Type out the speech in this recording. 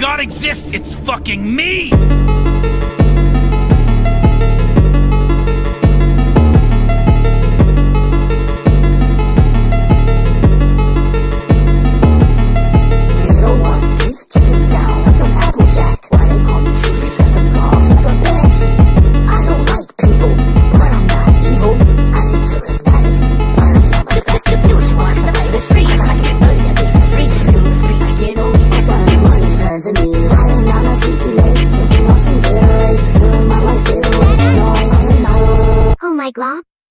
God exists, it's fucking me! Oh my god.